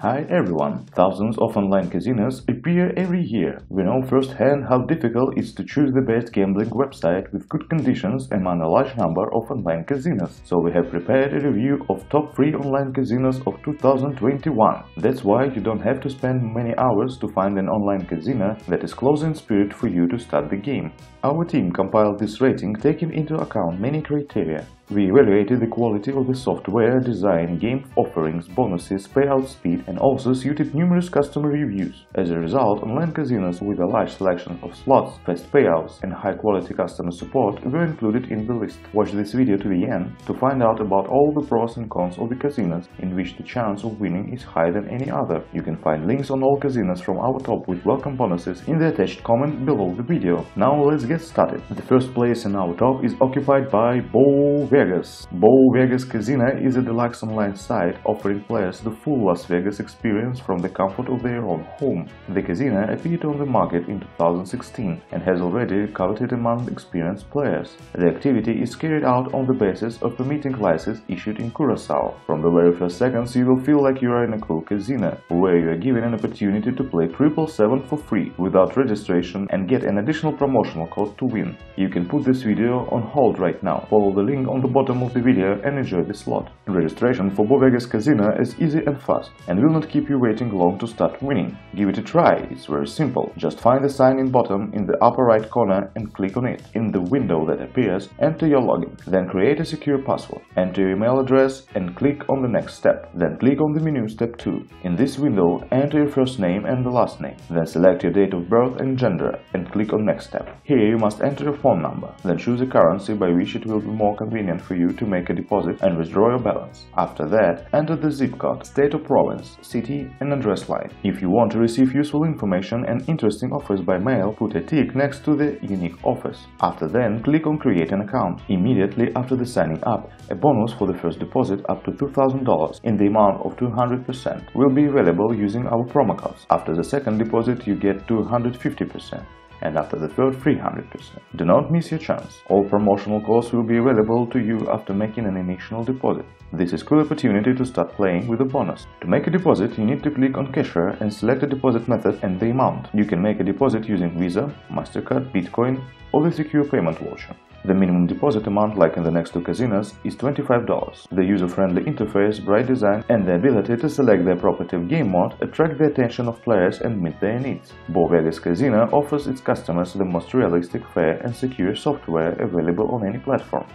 Hi everyone! Thousands of online casinos appear every year. We know firsthand how difficult it is to choose the best gambling website with good conditions among a large number of online casinos. So we have prepared a review of top 3 online casinos of 2021. That's why you don't have to spend many hours to find an online casino that is close in spirit for you to start the game. Our team compiled this rating taking into account many criteria. We evaluated the quality of the software, design, game offerings, bonuses, payout speed, and also suited numerous customer reviews. As a result, online casinos with a large selection of slots, fast payouts, and high-quality customer support were included in the list. Watch this video to the end to find out about all the pros and cons of the casinos in which the chance of winning is higher than any other. You can find links on all casinos from our top with welcome bonuses in the attached comment below the video. Now let's get started. The first place in our top is occupied by Bovegas. Bo Vegas Casino is a deluxe online site offering players the full Las Vegas experience from the comfort of their own home. The casino appeared on the market in 2016 and has already coveted among experienced players. The activity is carried out on the basis of a meeting license issued in Curacao. From the very first seconds you will feel like you are in a cool casino, where you are given an opportunity to play triple seven for free without registration and get an additional promotional code to win. You can put this video on hold right now. Follow the link on the bottom of the video and enjoy the slot. Registration for Bovegas Casino is easy and fast and will not keep you waiting long to start winning. Give it a try, it's very simple. Just find the sign in button in the upper right corner and click on it. In the window that appears, enter your login. Then create a secure password. Enter your email address and click on the next step. Then click on the menu step 2. In this window, enter your first name and the last name. Then select your date of birth and gender and click on next step. Here you must enter your phone number. Then choose a currency by which it will be more convenient for you to make a deposit and withdraw your balance. After that, enter the zip code, state or province, city and address line. If you want to receive useful information and interesting offers by mail, put a tick next to the unique offers. After then, click on create an account. Immediately after the signing up, a bonus for the first deposit up to $2,000 in the amount of 200% will be available using our promo codes. After the second deposit, you get 250% and after the third 300%. Do not miss your chance. All promotional codes will be available to you after making an initial deposit. This is cool opportunity to start playing with a bonus. To make a deposit, you need to click on Cashier and select the deposit method and the amount. You can make a deposit using Visa, MasterCard, Bitcoin or the secure payment voucher. The minimum deposit amount, like in the next two casinos, is $25. The user-friendly interface, bright design and the ability to select the appropriate game mode attract the attention of players and meet their needs. Bovegas Casino offers its customers the most realistic, fair and secure software available on any platform.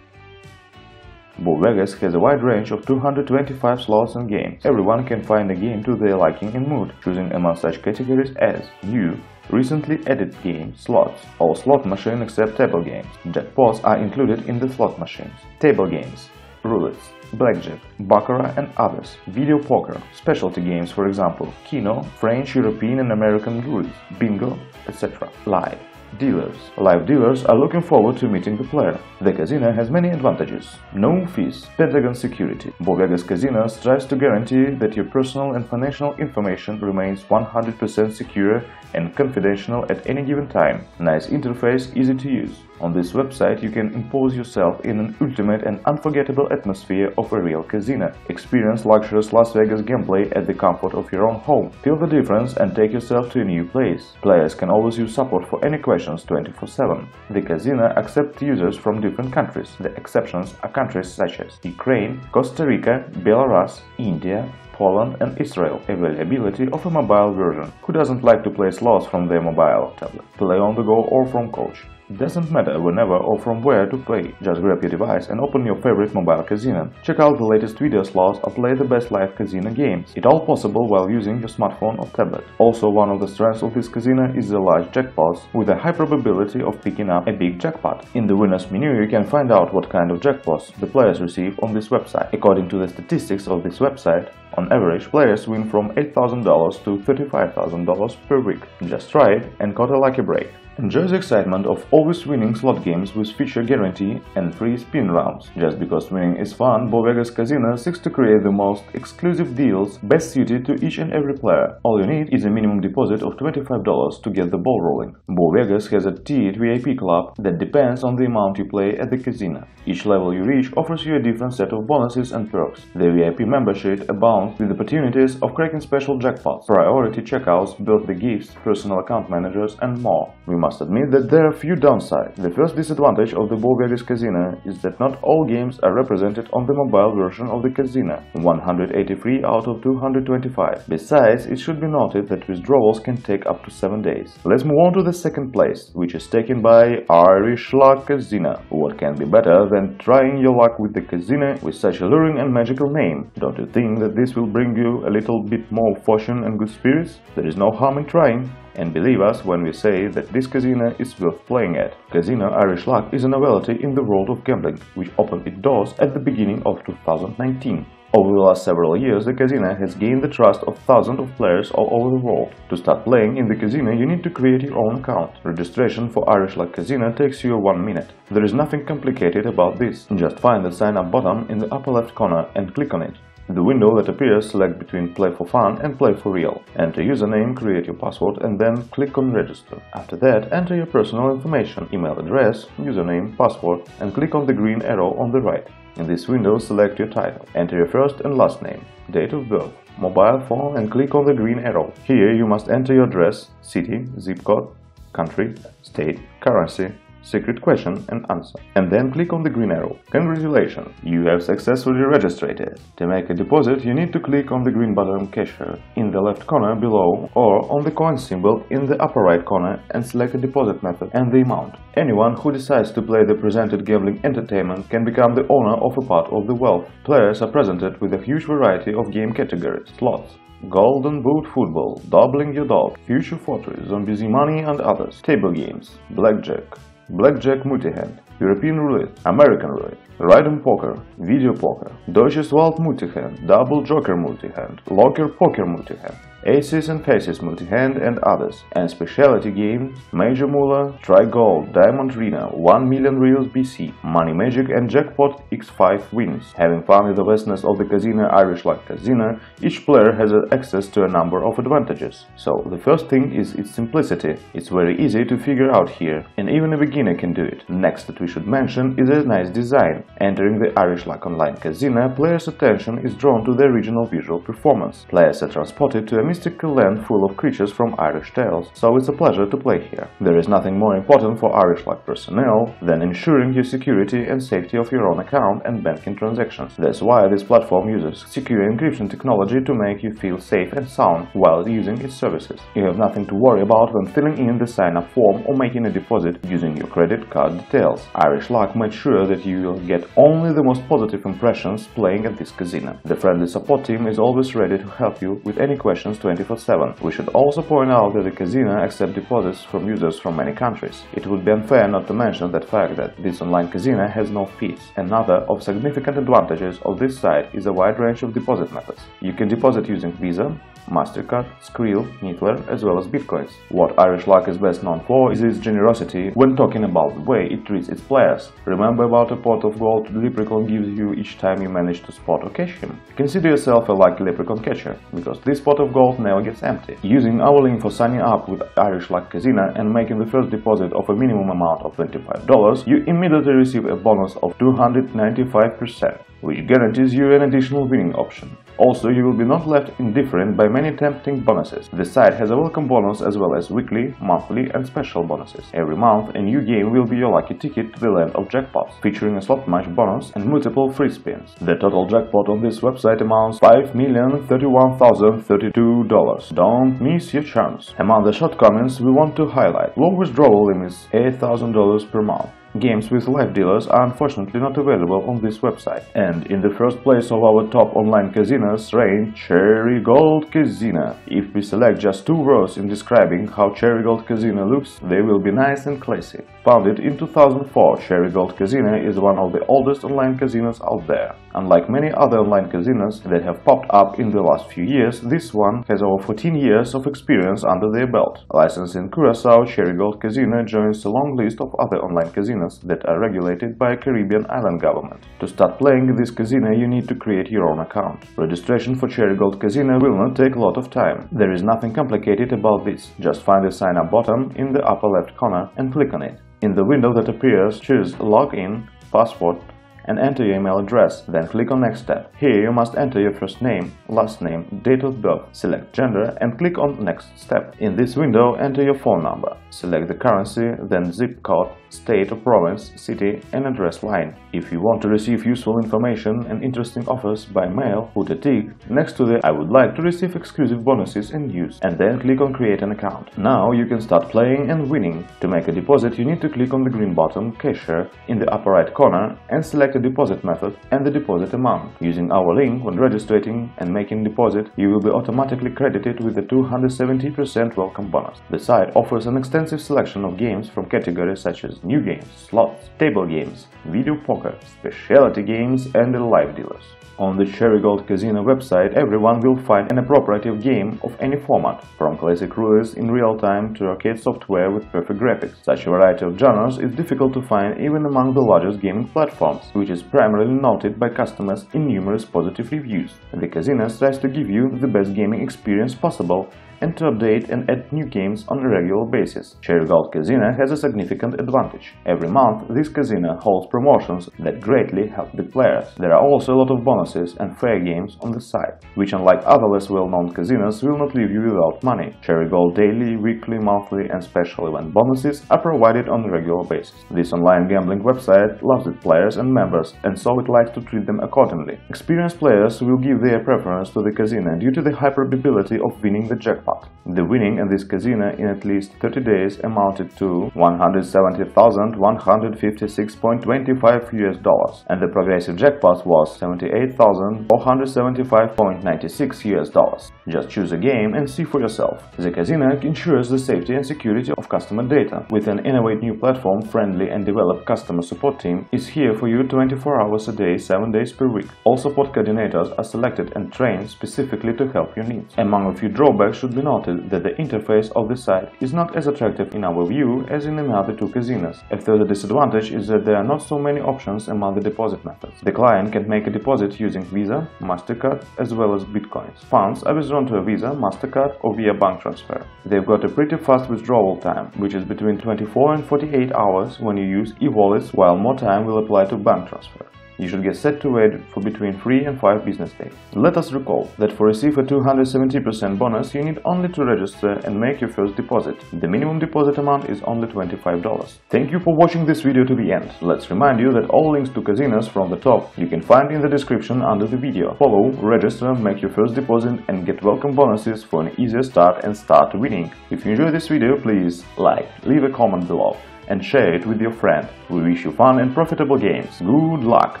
Bovegas has a wide range of 225 slots and games. Everyone can find a game to their liking and mood, choosing among such categories as New, Recently added game slots. All slot machines except table games. Jackpots are included in the slot machines. Table games, roulettes, blackjack, baccarat and others. Video poker, specialty games for example, keno, French, European and American roulette, bingo, etc. Live. Dealers. Live dealers are looking forward to meeting the player. The casino has many advantages. No fees, Pentagon security. Bovegas Casino strives to guarantee that your personal and financial information remains 100% secure and confidential at any given time. Nice interface, easy to use. On this website you can impose yourself in an ultimate and unforgettable atmosphere of a real casino. Experience luxurious Las Vegas gameplay at the comfort of your own home. Feel the difference and take yourself to a new place. Players can always use support for any questions 24-7. The casino accepts users from different countries. The exceptions are countries such as Ukraine, Costa Rica, Belarus, India, Poland and Israel. Availability of a mobile version. Who doesn't like to play slots from their mobile tablet? Play on the go or from coach. Doesn't matter whenever or from where to play, just grab your device and open your favorite mobile casino. Check out the latest video slots or play the best live casino games. It all possible while using your smartphone or tablet. Also one of the strengths of this casino is the large jackpots, with a high probability of picking up a big jackpot. In the winners menu you can find out what kind of jackpots the players receive on this website. According to the statistics of this website, on average, players win from $8,000 to $35,000 per week. Just try it and cut a lucky break. Enjoy the excitement of always winning slot games with feature guarantee and free spin rounds. Just because winning is fun, Bovegas Casino seeks to create the most exclusive deals best suited to each and every player. All you need is a minimum deposit of $25 to get the ball rolling. Bovegas has a tiered VIP club that depends on the amount you play at the casino. Each level you reach offers you a different set of bonuses and perks. The VIP membership abounds with opportunities of cracking special jackpots, priority checkouts, birthday gifts, personal account managers, and more. We must admit that there are few downsides. The first disadvantage of the Bovegas Casino is that not all games are represented on the mobile version of the casino, 183 out of 225. Besides, it should be noted that withdrawals can take up to 7 days. Let's move on to the second place, which is taken by Irish Luck Casino. What can be better than trying your luck with the casino with such alluring and magical name. Don't you think that this will bring you a little bit more fortune and good spirits? There is no harm in trying. And believe us when we say that this casino is worth playing at. Casino Irish Luck is a novelty in the world of gambling, which opened its doors at the beginning of 2019. Over the last several years, the casino has gained the trust of thousands of players all over the world. To start playing in the casino, you need to create your own account. Registration for Irish Luck Casino takes you one minute. There is nothing complicated about this. Just find the sign up button in the upper left corner and click on it. The window that appears select between Play for Fun and Play for Real. Enter username, create your password and then click on Register. After that, enter your personal information, email address, username, password and click on the green arrow on the right. In this window, select your title. Enter your first and last name, date of birth, mobile phone and click on the green arrow. Here you must enter your address, city, zip code, country, state, currency, secret question and answer. And then click on the green arrow. Congratulations, you have successfully registered. To make a deposit, you need to click on the green button Cashier in the left corner below or on the coin symbol in the upper right corner and select the deposit method and the amount. Anyone who decides to play the presented gambling entertainment can become the owner of a part of the wealth. Players are presented with a huge variety of game categories, slots, Golden Boot Football, Doubling Your Dog, Future Fortress, Zombie Money and others, table games, blackjack, blackjack multi-hand, European roulette, American roulette, random poker, video poker, Deuces Wild multi-hand, double joker multi-hand, locker poker multi-hand, Aces and Faces multi-hand and others, and specialty games Major Moolah, Try Gold, Diamond Arena, 1 million reals BC, Money Magic and Jackpot X5 wins. Having with the vastness of the casino Irish Luck Casino, each player has access to a number of advantages. So the first thing is its simplicity. It's very easy to figure out here, and even a beginner can do it. Next that we should mention is a nice design. Entering the Irish Luck Online Casino, players' attention is drawn to the original visual performance. Players are transported to a mystical land full of creatures from Irish tales, so it's a pleasure to play here. There is nothing more important for Irish Luck personnel than ensuring your security and safety of your own account and banking transactions. That's why this platform uses secure encryption technology to make you feel safe and sound while using its services. You have nothing to worry about when filling in the sign-up form or making a deposit using your credit card details. Irish Luck made sure that you will get only the most positive impressions playing at this casino. The friendly support team is always ready to help you with any questions 24-7. We should also point out that the casino accepts deposits from users from many countries. It would be unfair not to mention that fact that this online casino has no fees. Another of significant advantages of this site is a wide range of deposit methods. You can deposit using Visa, MasterCard, Skrill, Neteller, as well as Bitcoins. What Irish Luck is best known for is its generosity when talking about the way it treats its players. Remember about a pot of gold the leprechaun gives you each time you manage to spot or catch him? Consider yourself a lucky leprechaun catcher, because this pot of gold never gets empty. Using our link for signing up with Irish Luck Casino and making the first deposit of a minimum amount of $25, you immediately receive a bonus of 295% which guarantees you an additional winning option. Also, you will be not left indifferent by many tempting bonuses. The site has a welcome bonus as well as weekly, monthly and special bonuses. Every month, a new game will be your lucky ticket to the land of jackpots, featuring a slot match bonus and multiple free spins. The total jackpot on this website amounts $5,031,032. Don't miss your chance. Among the shortcomings we want to highlight, low withdrawal limits $8,000 per month. Games with live dealers are unfortunately not available on this website. And in the first place of our top online casinos reign Cherry Gold Casino. If we select just two words in describing how Cherry Gold Casino looks, they will be nice and classy. Founded in 2004, Cherry Gold Casino is one of the oldest online casinos out there. Unlike many other online casinos that have popped up in the last few years, this one has over 14 years of experience under their belt. Licensed in Curacao, Cherry Gold Casino joins a long list of other online casinos that are regulated by a Caribbean island government. To start playing this casino, you need to create your own account. Registration for Cherry Gold Casino will not take a lot of time. There is nothing complicated about this. Just find the sign up button in the upper left corner and click on it. In the window that appears, choose Login, Password, and enter your email address, then click on Next Step. Here you must enter your first name, last name, date of birth, select gender and click on Next Step. In this window, enter your phone number. Select the currency, then zip code, state or province, city and address line. If you want to receive useful information and interesting offers by mail, put a tick next to the I would like to receive exclusive bonuses and news and then click on create an account. Now you can start playing and winning. To make a deposit you need to click on the green button Cashier in the upper right corner and select the deposit method and the deposit amount. Using our link when registering and making deposit you will be automatically credited with the 270% welcome bonus. The site offers an extensive selection of games from categories such as new games, slots, table games, video poker, specialty games and live dealers. On the Cherry Gold Casino website, everyone will find an appropriate game of any format, from classic rulers in real time to arcade software with perfect graphics. Such a variety of genres is difficult to find even among the largest gaming platforms, which is primarily noted by customers in numerous positive reviews. The casino tries to give you the best gaming experience possible and to update and add new games on a regular basis. Cherry Gold Casino has a significant advantage. Every month, this casino holds promotions that greatly help the players. There are also a lot of bonuses and fair games on the site, which unlike other less well-known casinos will not leave you without money. Cherry Gold daily, weekly, monthly and special event bonuses are provided on a regular basis. This online gambling website loves its players and members and so it likes to treat them accordingly. Experienced players will give their preference to the casino due to the high probability of winning the jackpot the winning in this casino in at least 30 days amounted to 170,156.25 US dollars and the progressive jackpot was 78,475.96 US dollars. Just choose a game and see for yourself. The casino ensures the safety and security of customer data. With an innovative new platform, friendly and developed customer support team is here for you 24 hours a day, 7 days per week. All support coordinators are selected and trained specifically to help your needs. Among a few drawbacks should be noted that the interface of the site is not as attractive in our view as in another two casinos. A further disadvantage is that there are not so many options among the deposit methods. The client can make a deposit using Visa, MasterCard as well as Bitcoins. Funds are withdrawn to a Visa, MasterCard or via bank transfer. They've got a pretty fast withdrawal time, which is between 24 and 48 hours when you use e-wallets while more time will apply to bank transfer you should get set to wait for between 3 and 5 business days. Let us recall that for receive a 270% bonus you need only to register and make your first deposit. The minimum deposit amount is only $25. Thank you for watching this video to the end. Let's remind you that all links to casinos from the top you can find in the description under the video. Follow, register, make your first deposit and get welcome bonuses for an easier start and start winning. If you enjoyed this video please like, leave a comment below and share it with your friend. We wish you fun and profitable games. Good luck!